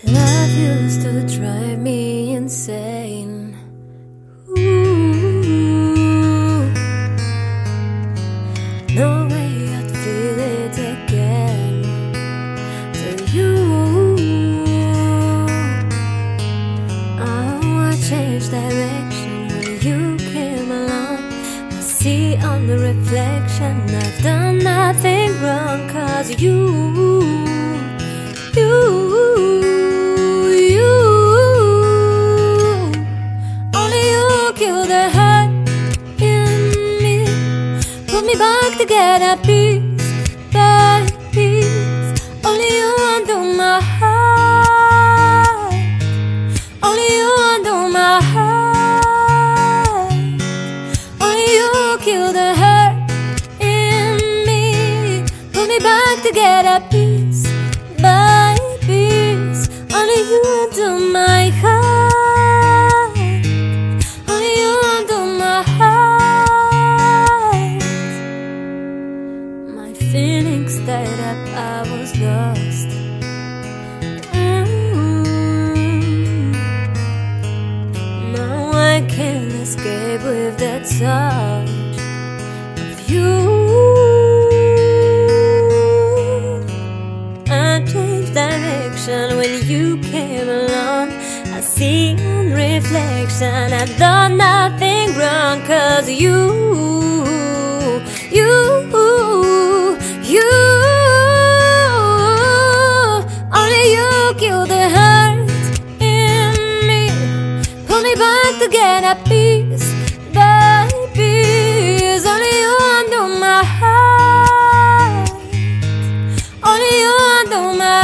Love used to drive me insane. No way I'd feel it again for you. Oh, I changed direction when you came along. I see on the reflection I've done nothing wrong, cause you, me back together, piece by piece. Only you undo my heart. Only you undo my heart. Only you kill the hurt in me. Put me back together, lost. Mm. Now I can't escape with that touch of you. I changed direction when you came along. I see in reflection I've done nothing wrong, cause you, you the hurt in me. Pull me back to get together, piece by piece. Only you undo my heart. Only you undo my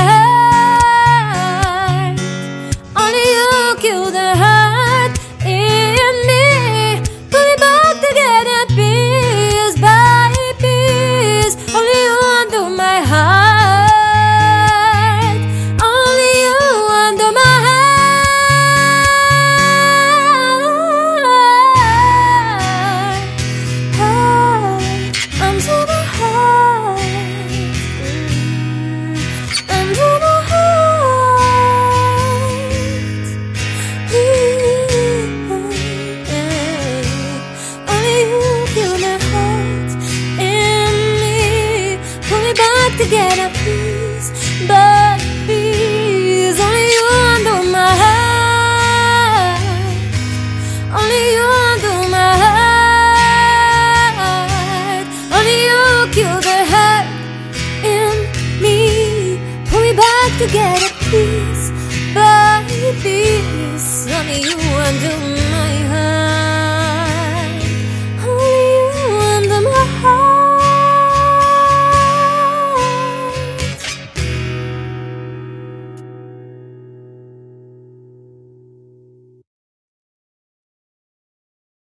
together, please, but please. Only you undo my heart. Only you undo my heart. Only you kill the hurt in me. Pull me back together, please, by piece. Only you undo my